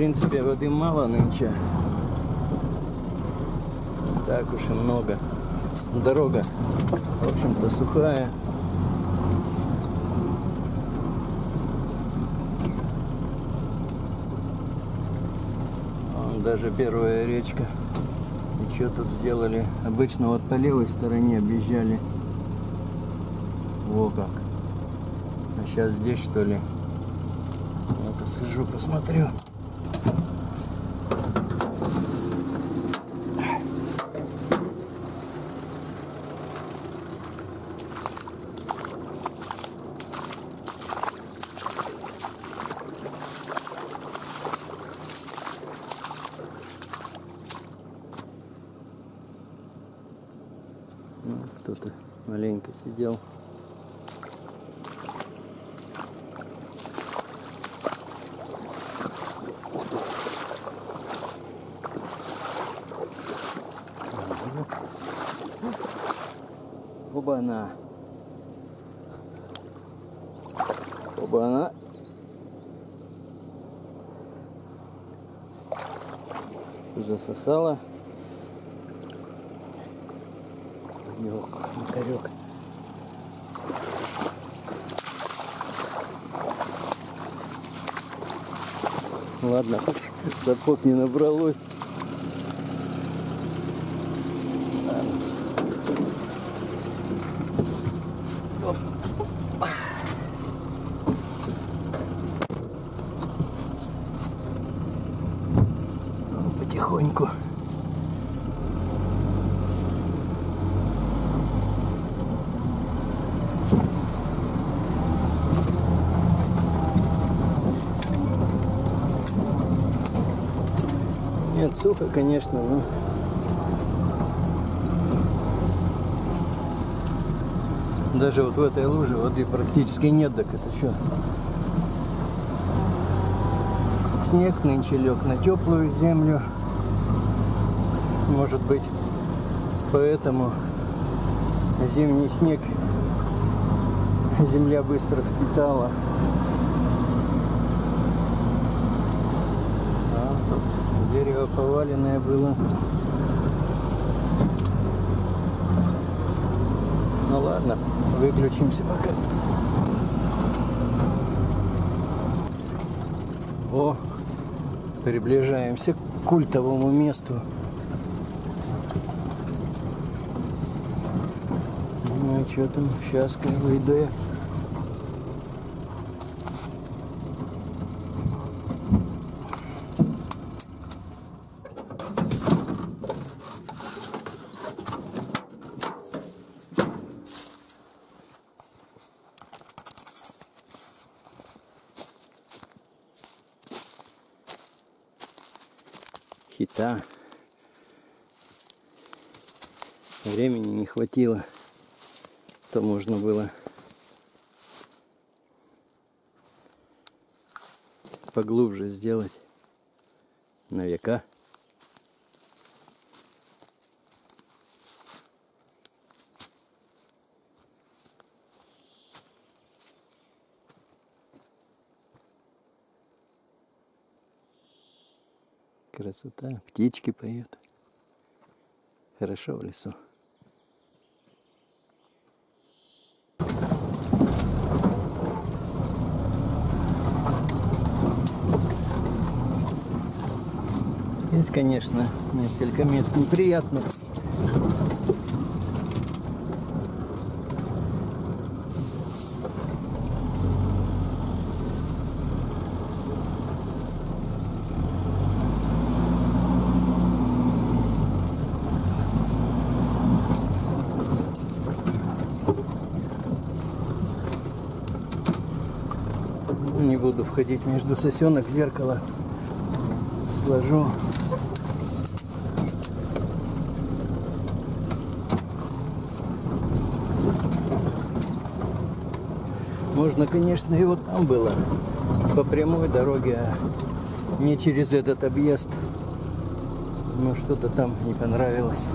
принципе, воды мало нынче. Так уж и много. Дорога, в общем-то, сухая. Вон даже первая речка. И что тут сделали? Обычно вот по левой стороне объезжали. Во как. А сейчас здесь что ли? Ну-ка схожу, посмотрю. Ну, кто-то маленько сидел. Оба-на. Оба-на. Засосала. Макарек. Ладно, сапог не набралось. Потихоньку. Нет, сухо, конечно, но... Даже вот в этой луже воды практически нет, так это что? Снег нынче лег на теплую землю. Может быть, поэтому зимний снег земля быстро впитала. А, тут дерево поваленное было. Ну ладно, выключимся пока. О, приближаемся к культовому месту. Ну, а что там? Сейчас выйду я. Хита. Времени не хватило. То можно было поглубже сделать на века. Красота, птички поют. Хорошо в лесу. Есть, конечно, несколько мест неприятных. Не буду входить между сосенок, зеркало сложу. Можно, конечно, и вот там было, по прямой дороге, а не через этот объезд. Но что-то там не понравилось.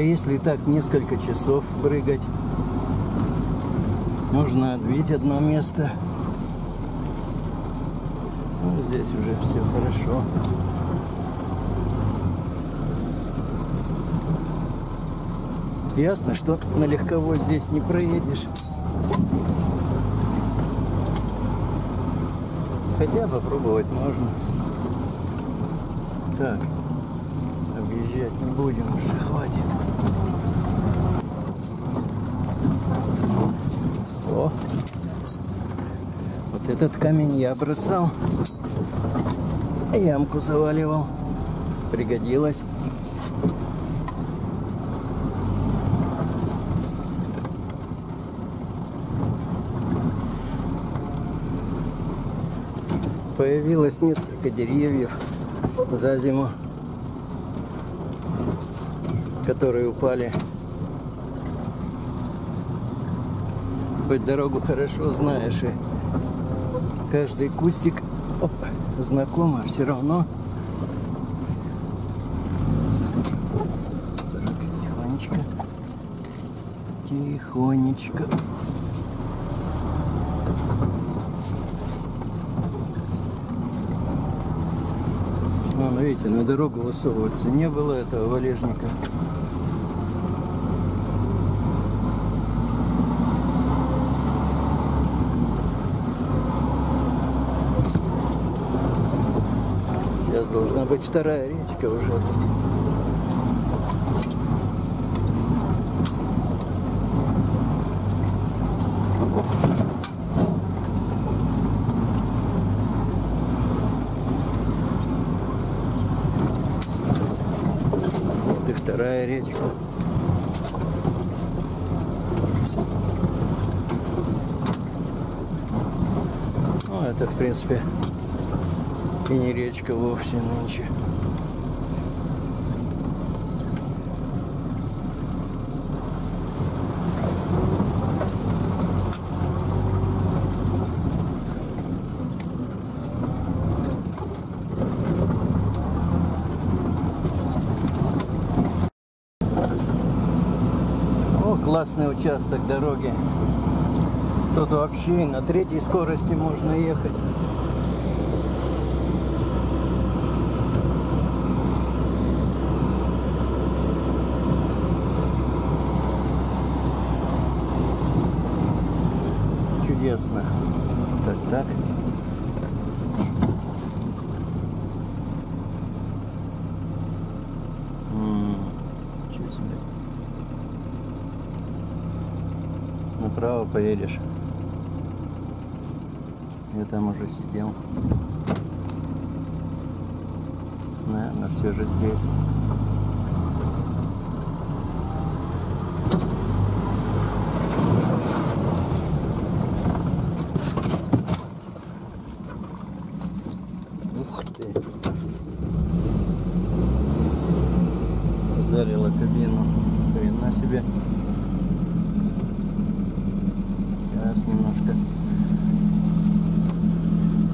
А если так несколько часов прыгать, можно отбить одно место. Ну, здесь уже все хорошо. Ясно, что на легковой здесь не проедешь. Хотя попробовать можно. Так, объезжать не будем, уже хватит. О, вот этот камень я бросал, ямку заваливал, пригодилось. Появилось несколько деревьев за зиму, которые упали. Хоть дорогу хорошо знаешь, и каждый кустик оп, знакомо, все равно. Так, тихонечко. Тихонечко. Вон, видите, на дорогу высовываться не было этого валежника. Быть вторая речка уже. Вот и вторая речка. Ну, это, в принципе, и не речка вовсе нынче. Классный участок дороги. Тут вообще на третьей скорости можно ехать. Чудесно. Так, так. Направо поедешь. Я там уже сидел. Наверное, все же здесь. Себе. Сейчас немножко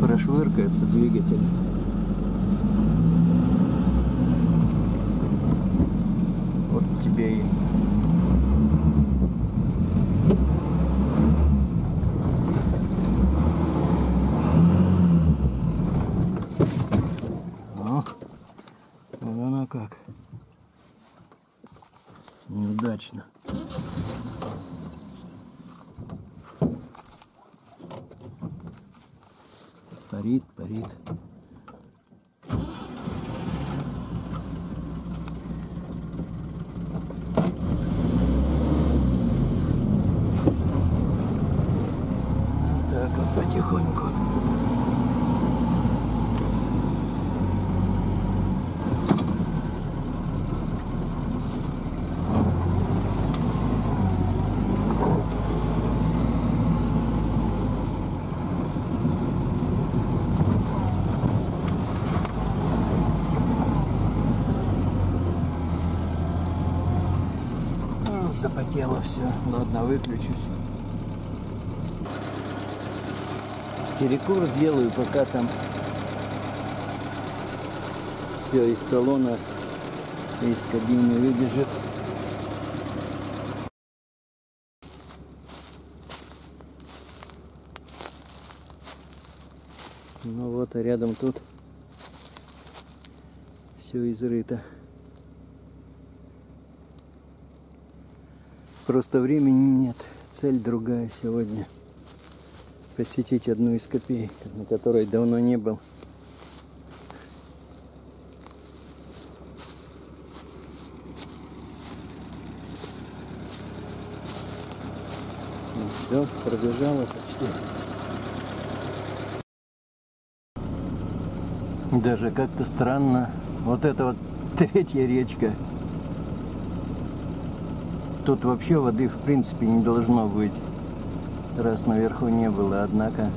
прошвыркается двигатель. içinden. запотело все. Ладно, ну, выключусь. Перекур сделаю, пока там все из салона из кабины выбежит. Ну вот, а рядом тут все изрыто. Просто времени нет. Цель другая сегодня. Посетить одну из копеек, на которой давно не был. Ну все, пробежала почти. Даже как-то странно. Вот это вот третья речка. Тут вообще воды в принципе не должно быть. Раз наверху не было, однако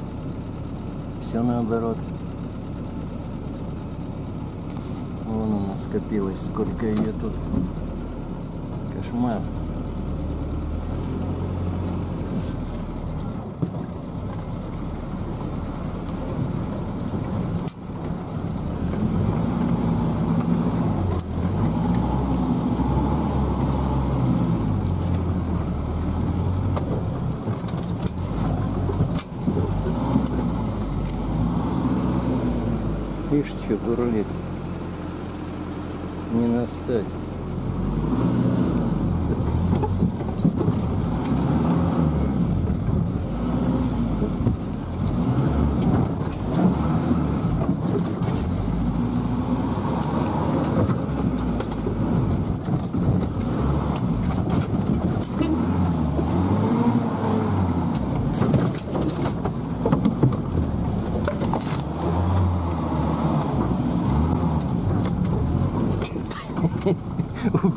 все наоборот. Вон она скопилась, сколько ее тут. Кошмар. Видишь, что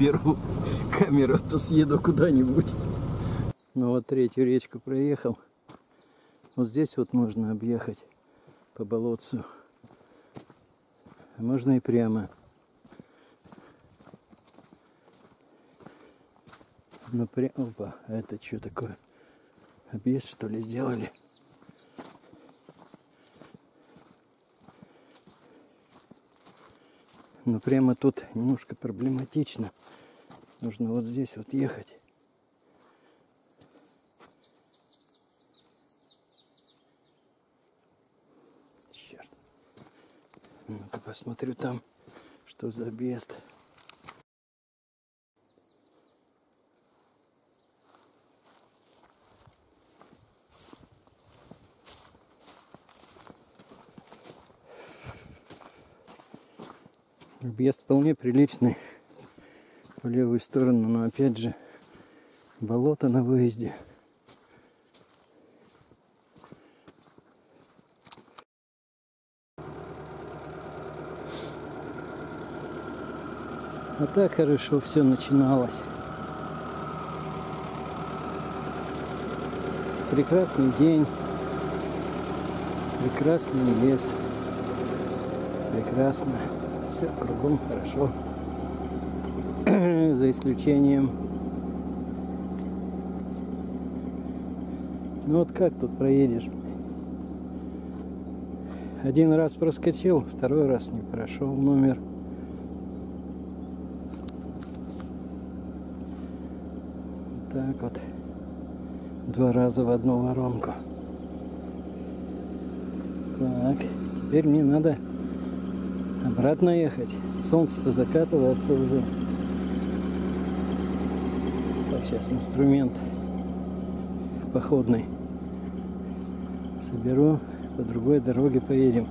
уберу камеру, а то съеду куда-нибудь. Ну вот третью речку проехал. Вот здесь вот можно объехать по болотцу. Можно и прямо. Но прямо... Опа, это что такое? Объезд что ли сделали? Но прямо тут немножко проблематично. Нужно вот здесь вот ехать. Черт. Ну-ка посмотрю там, что за объезд. Объезд вполне приличный по левую сторону, но опять же болото на выезде. А так хорошо все начиналось. Прекрасный день, прекрасный лес, прекрасно, все кругом хорошо за исключением... Ну вот как тут проедешь? Один раз проскочил, второй раз не прошел номер. Так вот. Два раза в одну воронку. Так, теперь мне надо обратно ехать. Солнце-то закатывается уже. Сейчас инструмент походный соберу, по другой дороге поедем.